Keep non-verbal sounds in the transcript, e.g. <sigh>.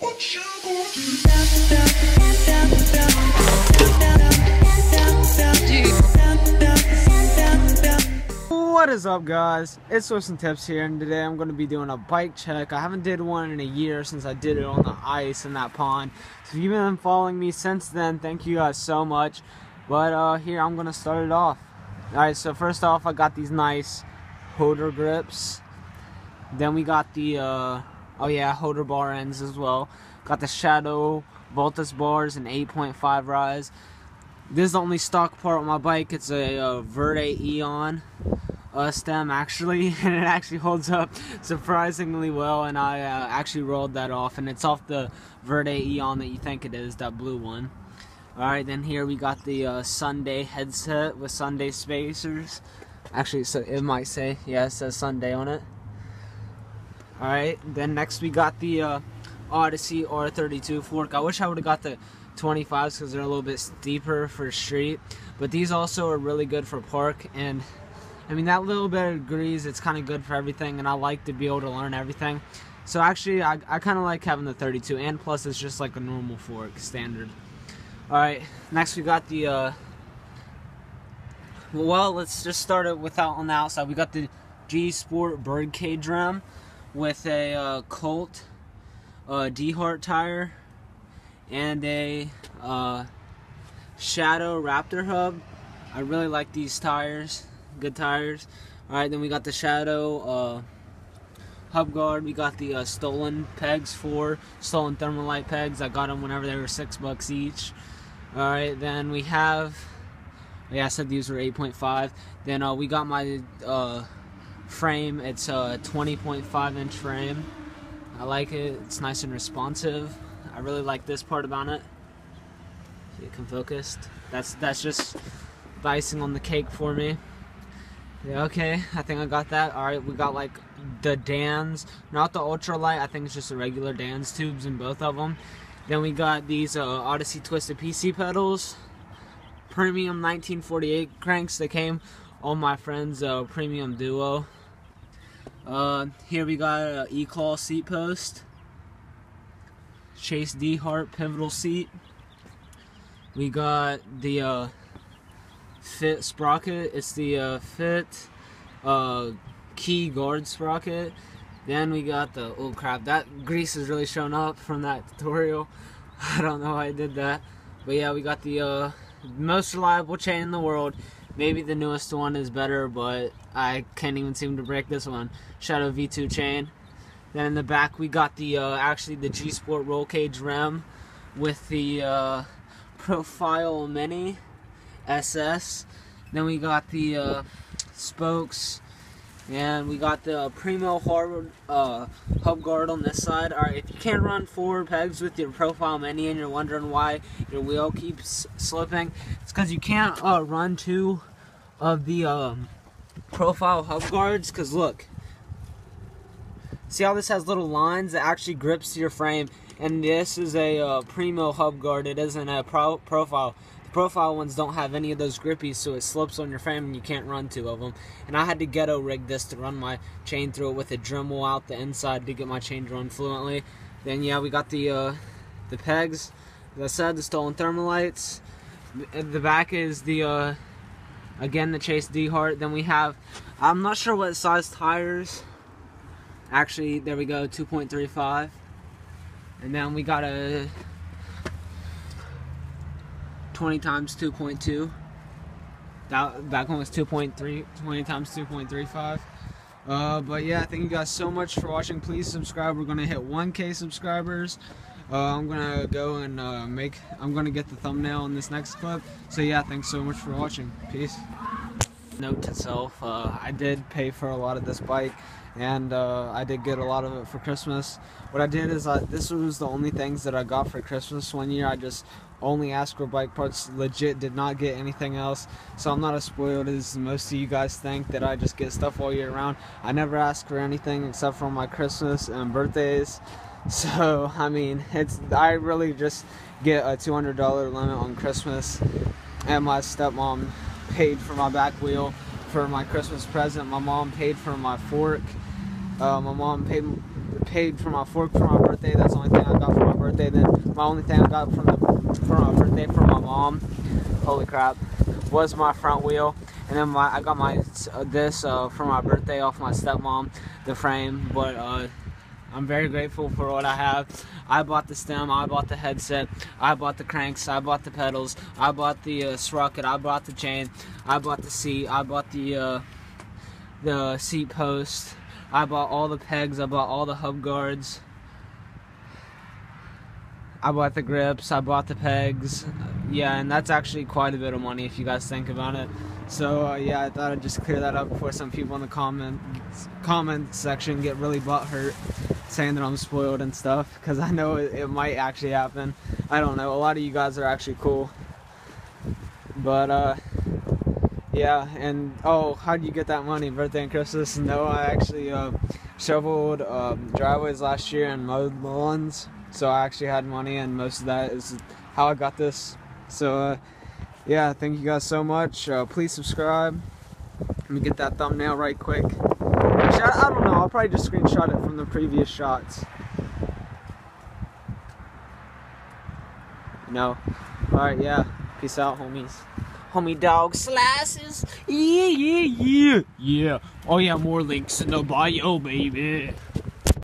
What is up guys? It's Whips and Tips here and today I'm going to be doing a bike check. I haven't did one in a year since I did it on the ice in that pond. So if you've been following me since then, thank you guys so much. But uh, here I'm going to start it off. Alright, so first off I got these nice Hoder grips. Then we got the, uh, oh yeah, holder bar ends as well. Got the Shadow Vultus bars and 8.5 rise. This is the only stock part on my bike. It's a, uh Verde Eon uh, stem actually, <laughs> and it actually holds up surprisingly well. And I uh, actually rolled that off, and it's off the Verde Eon that you think it is, that blue one. All right, then here we got the uh, Sunday headset with Sunday spacers. Actually, so it might say yeah, it says Sunday on it. All right, then next we got the uh, Odyssey R32 fork. I wish I would have got the 25s because they're a little bit steeper for street, but these also are really good for park and I mean, that little bit of grease, it's kind of good for everything, and I like to be able to learn everything. So actually, I, I kind of like having the 32, and plus it's just like a normal fork, standard. Alright, next we got the, uh, well, let's just start it without on the outside. We got the G Sport Birdcage rim with a uh, Cult uh, Dehart tire and a uh, Shadow Raptor hub. I really like these tires good tires. All right, then we got the Shadow uh, hub guard. We got the uh, stolen pegs for stolen thermalite pegs. I got them whenever they were six bucks each. All right, then we have. Yeah, I said these were 8.5. Then uh, we got my uh, frame. It's a 20.5 inch frame. I like it. It's nice and responsive. I really like this part about it. It can focus. That's that's just the icing on the cake for me. Yeah, okay, I think I got that. Alright, we got like the Dans, not the ultralight, I think it's just the regular Dans tubes in both of them. Then we got these uh, Odyssey Twisted PC pedals, premium 1948 cranks that came on my friend's uh, premium duo. Uh, here we got an E-Claw seat post, Chase Dehart pivotal seat. We got the uh, fit sprocket. It's the uh, fit uh, key guard sprocket. Then we got the oh crap that grease is really showing up from that tutorial. <laughs> I don't know how I did that, but yeah we got the uh, most reliable chain in the world. Maybe the newest one is better, but I can't even seem to break this one. Shadow V2 chain. Then in the back we got the uh, actually the G Sport roll cage rim with the uh, Profile Mini SS. Then we got the uh, spokes, and we got the Primo hard uh, hub guard on this side. All right, if you can't run forward pegs with your profile mini and you're wondering why your wheel keeps slipping, it's because you can't uh, run two of the um, profile hub guards. Because look, see how this has little lines that actually grips your frame, and this is a uh, Primo hub guard. It isn't a pro profile profile ones don't have any of those grippies, so it slips on your frame and you can't run two of them. And I had to ghetto rig this to run my chain through it with a Dremel out the inside to get my chain to run fluently. Then yeah, we got the uh, the pegs. As I said, the stolen thermalites. The back is the uh, again the Chase Dehart. Then we have I'm not sure what size tires. Actually, there we go, 2.35. And then we got a 20 times 2.2. That back one was 2.3, 20 times 2.35. Uh, but yeah, thank you guys so much for watching. Please subscribe. We're gonna hit 1K subscribers. Uh, I'm gonna go and uh, make. I'm gonna get the thumbnail in this next clip. So yeah, thanks so much for watching. Peace. Note to self: uh, I did pay for a lot of this bike, and uh, I did get a lot of it for Christmas. What I did is, I, this was the only things that I got for Christmas one year. I just only asked for bike parts. Legit, did not get anything else. So I'm not as spoiled as most of you guys think that I just get stuff all year round. I never ask for anything except for my Christmas and birthdays. <laughs> So I mean, it's I really just get a $200 limit on Christmas, and my stepmom paid for my back wheel for my Christmas present. My mom paid for my fork. Uh, my mom paid paid for my fork for my birthday. That's the only thing I got for my birthday. Then my only thing I got from the for my birthday from my mom. Holy crap! Was my front wheel, and then my I got my uh, this uh, for my birthday off my stepmom, the frame. But uh, I'm very grateful for what I have. I bought the stem, I bought the headset, I bought the cranks, I bought the pedals, I bought the uh, sprocket, I bought the chain, I bought the seat, I bought the uh, the seat post, I bought all the pegs, I bought all the hub guards. I bought the grips, I bought the pegs. Yeah, and that's actually quite a bit of money if you guys think about it. So uh, yeah, I thought I'd just clear that up before some people in the comment comment section get really butthurt saying that I'm spoiled and stuff because I know it, it might actually happen. I don't know. A lot of you guys are actually cool, but uh, yeah. And oh, how do you get that money? Birthday and Christmas? No, I actually uh, shoveled um, driveways last year and mowed lawns, so I actually had money, and most of that is how I got this. So. Uh, yeah, thank you guys so much. Uh, please subscribe. Let me get that thumbnail right quick. Actually, I, I don't know. I'll probably just screenshot it from the previous shots. No. Alright, yeah. Peace out, homies. Homie dog slices. Yeah, yeah, yeah. Yeah. Oh, yeah, more links in the bio, baby.